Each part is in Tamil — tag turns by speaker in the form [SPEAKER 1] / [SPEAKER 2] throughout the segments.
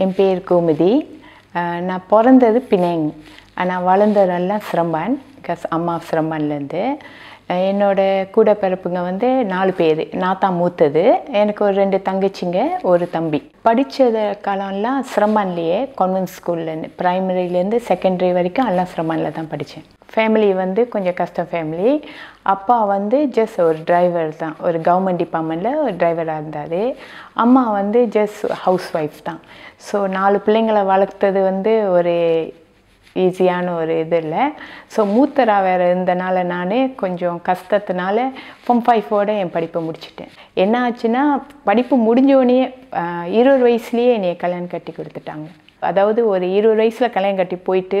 [SPEAKER 1] என் பேர் கோமதி. நான் பிறந்தது பிணைங். ஆனால் வளர்ந்ததெல்லாம் சிரம்பான் பிகாஸ் அம்மா சிரம்பான்லேருந்து என்னோடய கூட பிறப்புங்க வந்து நாலு பேர். நான் தான் மூத்தது. எனக்கு ஒரு ரெண்டு தங்கச்சிங்க ஒரு தம்பி. படித்தது காலம்லாம் சிரம்பான்லேயே கான்வென்ட் ஸ்கூல்லேருந்து ப்ரைமரியிலேருந்து செகண்டரி வரைக்கும் எல்லாம் சிரம்பானில் தான் படித்தேன் ஃபேமிலி வந்து கொஞ்சம் கஷ்டம் ஃபேமிலி அப்பா வந்து ஜஸ்ட் ஒரு டிரைவர் தான். ஒரு கவர்மெண்ட் டிபார்ட்மெண்ட்டில் ஒரு டிரைவராக இருந்தார். அம்மா வந்து ஜஸ்ட் ஹவுஸ் ஒய்ஃப் தான். ஸோ நாலு பிள்ளைங்களை வளர்த்தது வந்து ஒரு ஈஸியான ஒரு இது இல்லை. ஸோ மூத்தரா வேறு இருந்தனால நான் கொஞ்சம் கஷ்டத்தினால ஃபம் ஃபைஃபோட என் படிப்பை முடிச்சிட்டேன். என்ன ஆச்சுன்னா படிப்பு முடிஞ்சோடனே இருபது வயசுலேயே என்னைய கல்யாணம் கட்டி கொடுத்துட்டாங்க. அதாவது ஒரு இருபது வயசில் கல்யாணம் கட்டி போயிட்டு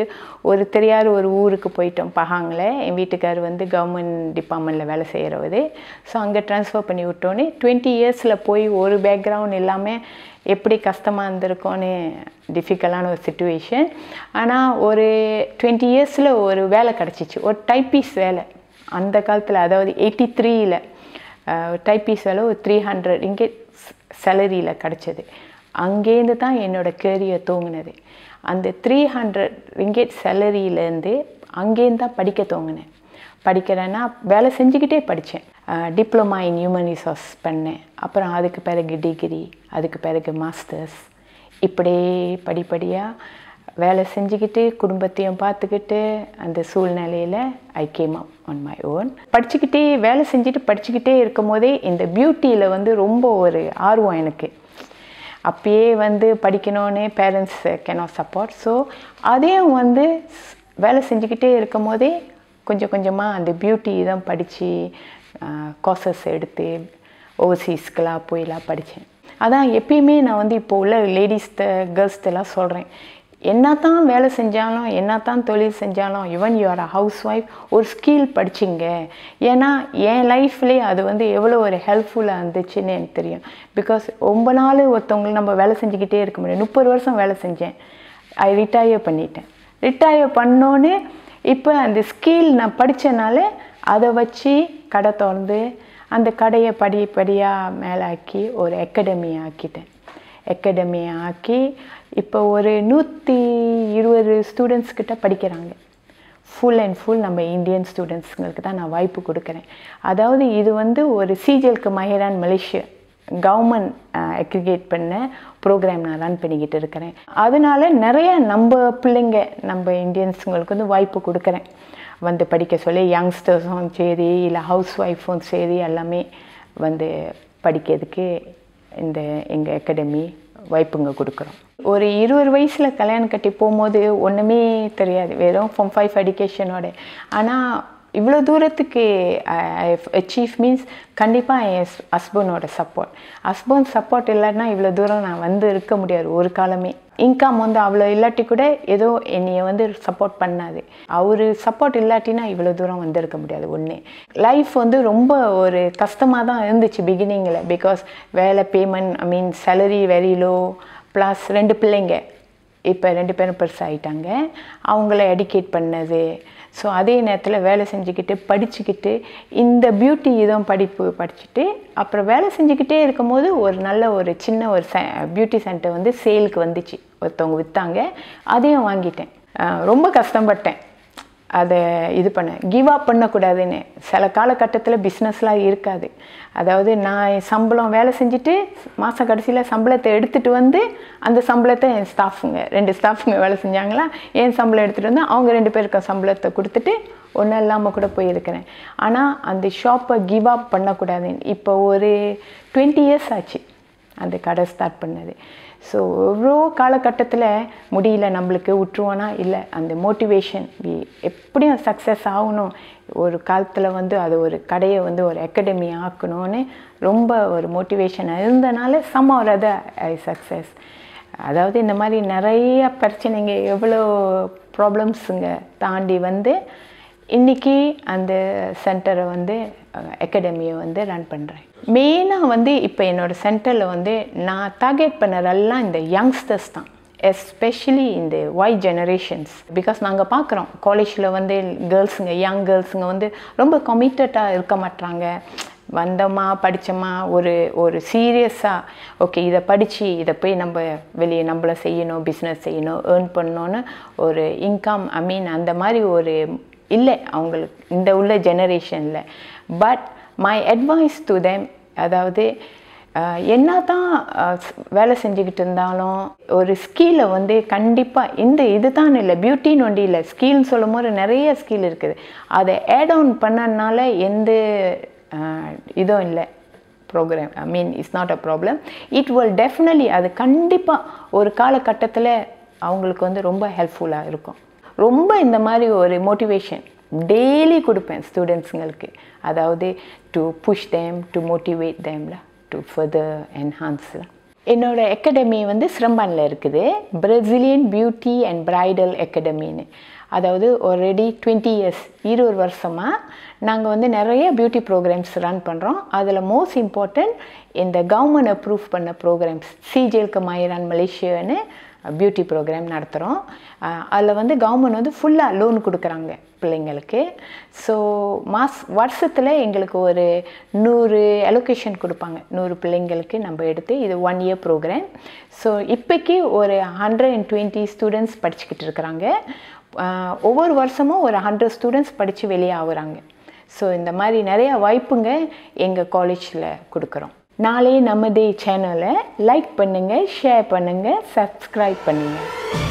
[SPEAKER 1] ஒரு தெரியாத ஒரு ஊருக்கு போயிட்டோம் பகாங்கில். என் வீட்டுக்கார் வந்து கவர்மெண்ட் டிபார்ட்மெண்ட்டில் வேலை செய்கிறவர் ஸோ அங்கே ட்ரான்ஸ்ஃபர் பண்ணி விட்டோன்னே டுவெண்ட்டி இயர்ஸில் போய் ஒரு பேக்ரவுண்ட் இல்லாமல் எப்படி கஷ்டமாக இருந்திருக்கோன்னு டிஃபிகல்ட்டான ஒரு சுச்சுவேஷன் ஆனால் ஒரு டுவெண்ட்டி இயர்ஸில் ஒரு வேலை கிடச்சிச்சு. ஒரு டைப்பீஸ் வேலை. அந்த காலத்தில் அதாவது எயிட்டி த்ரீயில் டைப்பீஸ் வேலை ஒரு த்ரீ ஹண்ட்ரட் இங்கே சேலரியில் கிடச்சிது. அங்கேருந்து தான் என்னோடய கேரியர் தூங்கினது. அந்த த்ரீ ஹண்ட்ரட் ரிங்கேட் சேலரியிலேருந்து அங்கேருந்து தான் படிக்க தூங்கினேன். படிக்கிறேன்னா வேலை செஞ்சுக்கிட்டே படித்தேன். டிப்ளமா இன் ஹியூமன் ரிசோர்ஸ் பண்ணேன். அப்புறம் அதுக்கு பிறகு டிகிரி அதுக்கு பிறகு மாஸ்டர்ஸ் இப்படியே படிப்படியாக வேலை செஞ்சுக்கிட்டு குடும்பத்தையும் பார்த்துக்கிட்டு அந்த சூழ்நிலையில் I came up on my own படிச்சுக்கிட்டே வேலை செஞ்சுட்டு படிச்சுக்கிட்டே இருக்கும் போதே இந்த பியூட்டியில் வந்து ரொம்ப ஒரு ஆர்வம் எனக்கு. அப்பயே வந்து படிக்கணும்னு பேரண்ட்ஸ் கேனாட் சப்போர்ட் ஸோ அதையும் வந்து வேலை செஞ்சுக்கிட்டே இருக்கும் போதே கொஞ்சம் கொஞ்சமாக அந்த பியூட்டி தான் படித்து கோர்சஸ் எடுத்து ஓவர்சீஸ்க்கெலாம் போயெல்லாம் படித்தேன் அதான் எப்பயுமே நான் வந்து இப்போ உள்ள லேடிஸ்கிட்ட கேர்ள்ஸ்தெல்லாம் சொல்கிறேன் என்ன தான் வேலை செஞ்சாலும் என்ன தான் தொழில் செஞ்சாலும் ஈவன் யூஆர் ஹவுஸ் ஒய்ஃப் ஒரு ஸ்கில் படிச்சிங்க. ஏன்னா என் லைஃப்லேயே அது வந்து எவ்வளோ ஒரு ஹெல்ப்ஃபுல்லாக இருந்துச்சுன்னு எனக்கு தெரியும். பிகாஸ் ரொம்ப நாள் ஒருத்தவங்களை நம்ம வேலை செஞ்சுக்கிட்டே இருக்க முடியும் முப்பது வருஷம் வேலை செஞ்சேன். ஐ ரிட்டையர் பண்ணிட்டேன். ரிட்டையர் பண்ணோன்னு இப்போ அந்த ஸ்கில் நான் படித்தனால அதை வச்சு கடை திறந்து அந்த கடையை படி படியாக மேலாக்கி ஒரு அகாடமி ஆக்கிட்டேன். அகாடமி ஆக்கி இப்போ ஒரு நூற்றி இருபது ஸ்டூடெண்ட்ஸ் கிட்ட படிக்கிறாங்க. ஃபுல் அண்ட் ஃபுல் நம்ம இந்தியன் ஸ்டூடெண்ட்ஸுங்களுக்கு தான் நான் வாய்ப்பு கொடுக்குறேன். அதாவது இது வந்து ஒரு சீஜலுக்கு மஹிரான் மலேசியா கவர்மெண்ட் அக்ரிகேட் பண்ண ப்ரோக்ராம் நான் ரன் பண்ணிக்கிட்டு இருக்கிறேன். அதனால நிறைய நம்ம பிள்ளைங்க நம்ம இந்தியன்ஸுங்களுக்கு வந்து வாய்ப்பு கொடுக்குறேன். வந்து படிக்க சொல்லி யங்ஸ்டர்ஸும் சரி இல்லை ஹவுஸ் ஒய்ஃபும் சரி எல்லாமே வந்து படிக்கிறதுக்கு இந்த எங்கள் அகாடமி வாய்ப்புங்க கொடுக்குறோம். ஒரு இருபது வயசில் கல்யாணம் கட்டி போகும்போது ஒன்றுமே தெரியாது. வெறும் ஃபார்ம் ஃபைவ் எடுக்கேஷனோட ஆனால் இவ்வளோ தூரத்துக்கு அச்சீவ் மீன்ஸ் கண்டிப்பாக என் ஹஸ்பண்டோட சப்போர்ட் ஹஸ்பண்ட் சப்போர்ட் இல்லைன்னா இவ்வளோ தூரம் நான் வந்து இருக்க முடியாது ஒரு காலமே. இன்கம் வந்து அவ்வளோ இல்லாட்டி கூட ஏதோ என்னையை வந்து சப்போர்ட் பண்ணாது. அவர் சப்போர்ட் இல்லாட்டினா இவ்வளோ தூரம் வந்திருக்க முடியாது ஒன்று லைஃப் வந்து ரொம்ப ஒரு கஷ்டமாக தான் இருந்துச்சு பிகினிங்கில் பிகாஸ் வேலை payment I mean salary very low plus ரெண்டு பிள்ளைங்க. இப்போ ரெண்டு பேரும் பெருசாகிட்டாங்க அவங்கள எடிகேட் பண்ணது ஸோ அதே நேரத்தில் வேலை செஞ்சுக்கிட்டு படிச்சுக்கிட்டு இந்த பியூட்டி இதுவும் படிப்பு படிச்சுட்டு அப்புறம் வேலை செஞ்சுக்கிட்டே இருக்கும்போது ஒரு நல்ல ஒரு சின்ன ஒரு ச பியூட்டி சென்டர் வந்து சேலுக்கு வந்துச்சு. ஒருத்தவங்க விற்றாங்க அதையும் வாங்கிட்டேன். ரொம்ப கஷ்டப்பட்டேன். அதை இது பண்ண. கிவ் அப் பண்ணக்கூடாதுன்னு. சில காலகட்டத்தில் பிஸ்னஸ்லாம் இருக்காது. அதாவது நான் சம்பளம் வேலை செஞ்சுட்டு மாதம் கடைசியில் சம்பளத்தை எடுத்துகிட்டு வந்து அந்த சம்பளத்தை என் ஸ்டாஃபுங்க ரெண்டு ஸ்டாஃபுங்க வேலை செஞ்சாங்களா? என் சம்பளம் எடுத்துகிட்டு வந்து அவங்க ரெண்டு பேருக்கு சம்பளத்தை கொடுத்துட்டு ஒன்றும் இல்லாமல் கூட போயிருக்கிறேன். ஆனால் அந்த ஷாப்பை கிவ் அப் பண்ணக்கூடாதுன்னு. இப்போ ஒரு டுவெண்ட்டி இயர்ஸ் ஆச்சு. அந்த கடை ஸ்டார்ட் பண்ணது. ஸோ எவ்வளோ காலகட்டத்தில் முடியல நம்மளுக்கு விட்டுருவோன்னா இல்லை அந்த மோட்டிவேஷன் எப்படியும் சக்ஸஸ் ஆகணும். ஒரு காலத்தில் வந்து அது ஒரு கடையை வந்து ஒரு அகாடமி ஆக்கணும்னு ரொம்ப ஒரு மோட்டிவேஷன் இருந்தனால சம் ஆர் அதை ஐ சக்ஸஸ் அதாவது இந்த மாதிரி நிறைய பிரச்சனைங்க எவ்வளோ ப்ராப்ளம்ஸுங்க தாண்டி வந்து இன்றைக்கி அந்த சென்டரை வந்து அகாடமியை வந்து ரன் பண்ணுறேன் மெயினாக வந்து இப்போ என்னோடய சென்டரில் வந்து நான் டார்கெட் பண்ணதெல்லாம் இந்த யங்ஸ்டர்ஸ் தான். எஸ்பெஷலி இந்த ஒய் ஜெனரேஷன்ஸ் பிகாஸ் நாங்கள் பார்க்குறோம் காலேஜில் வந்து கேர்ள்ஸுங்க யங் கேர்ள்ஸுங்க வந்து ரொம்ப கமிட்டடாக இருக்க மாட்டாங்க வந்தோமா படித்தோமா ஒரு ஒரு சீரியஸாக ஓகே இதை படித்து இதை போய் நம்ம வெளியே நம்மளை செய்யணும் பிஸ்னஸ் செய்யணும் ஏர்ன் பண்ணணும்னு ஒரு இன்கம் ஐ மீன் அந்த மாதிரி ஒரு இல்லை அவங்களுக்கு இந்த உள்ள ஜெனரேஷனில் but my advice to them அதாவது என்ன தான் வேலை செஞ்சுக்கிட்டு இருந்தாலும் ஒரு ஸ்கீலை வந்து கண்டிப்பாக இந்த இது தான் இல்லை பியூட்டின்னு ஒண்டி இல்லை. ஸ்கீல்னு சொல்லும் போது நிறைய ஸ்கில் இருக்குது. அதை ஆட் ஆன் பண்ணனால எந்த இதுவும் இல்லை. Program I mean it's not a problem it will definitely அது கண்டிப்பாக ஒரு காலகட்டத்தில் அவங்களுக்கு வந்து ரொம்ப ஹெல்ப்ஃபுல்லாக இருக்கும். ரொம்ப இந்த மாதிரி ஒரு மோட்டிவேஷன் டெய்லி கொடுப்பேன் ஸ்டூடெண்ட்ஸுங்களுக்கு அதாவது to push them to motivate தேம்ல to further என்ஹான்ஸ்ல என்னோட அகாடமி வந்து சிரம்பானில் இருக்குது. பிரசிலியன் பியூட்டி அண்ட் பிரைடல் அகாடமின்னு அதாவது ஆல்ரெடி டுவெண்ட்டி இயர்ஸ் இருபது வருஷமாக நாங்கள் வந்து நிறைய பியூட்டி ப்ரோக்ராம்ஸ் ரன் பண்ணுறோம் அதில் மோஸ்ட் இம்பார்ட்டன்ட் இந்த கவர்மெண்ட் அப்ரூவ் பண்ண ப்ரோக்ராம்ஸ் சிஜேல்க்கு மைரான் மலேசியான்னு பியூட்டி ப்ரோக்ராம் நடத்துகிறோம் அதில் வந்து கவர்மெண்ட் வந்து ஃபுல்லாக லோன் கொடுக்குறாங்க பிள்ளைங்களுக்கு. ஸோ மாஸ் வருஷத்தில் எங்களுக்கு ஒரு நூறு அலோகேஷன் கொடுப்பாங்க. நூறு பிள்ளைங்களுக்கு நம்ம எடுத்து இது ஒன் இயர் ப்ரோக்ராம் ஸோ இப்போக்கி ஒரு ஹண்ட்ரட் அண்ட் டுவெண்ட்டி ஸ்டூடெண்ட்ஸ் படிச்சுக்கிட்டு இருக்கிறாங்க. ஒவ்வொரு வருஷமும் ஒரு ஹண்ட்ரட் ஸ்டூடெண்ட்ஸ் படித்து வெளியே ஆகுறாங்க. ஸோ இந்த மாதிரி நிறையா வாய்ப்புங்க எங்கள் காலேஜில் கொடுக்குறோம். நாளே நமதே சேனலை லைக் பண்ணுங்கள் ஷேர் பண்ணுங்கள் சப்ஸ்கிரைப் பண்ணுங்கள்